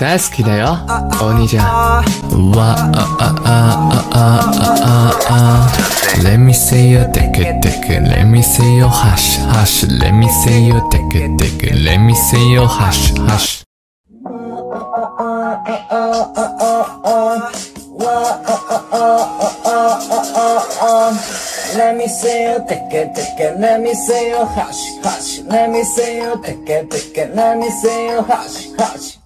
大好きだよお兄ちゃんわあああああああああ Let me see you take it take it Let me see you hush hush Let me see you take it take it Let me see you hush hush. Let me see you take it, take it. Let me セヨテ you hush, hush.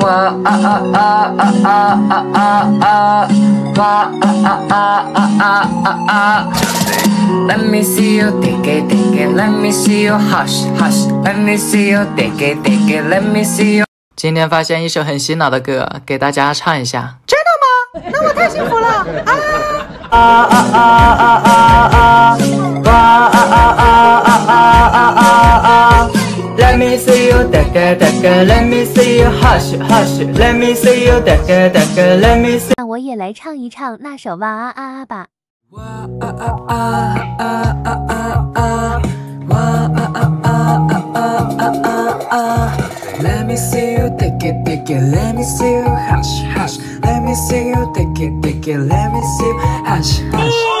Wa ah ah ah ah ah ah ah ah. Wa ah ah ah ah ah ah ah. Let me see you take it, take it. Let me see you hush, hush. Let me see you take it, take it. Let me see you. 今天发现一首很洗脑的歌，给大家唱一下。真的吗？那我太幸福了啊！啊啊啊啊啊啊！哇啊啊啊啊啊啊啊！Let me see you take it, take it. Let me see you hush, hush. Let me see you take it, take it. Let me see. 那我也来唱一唱那首哇啊啊啊吧。哇啊啊啊啊啊啊啊！哇啊啊啊啊啊啊啊！Let me see you take it, take it. Let me see you hush, hush. Let me see you take it, take it. Let me see you hush, hush.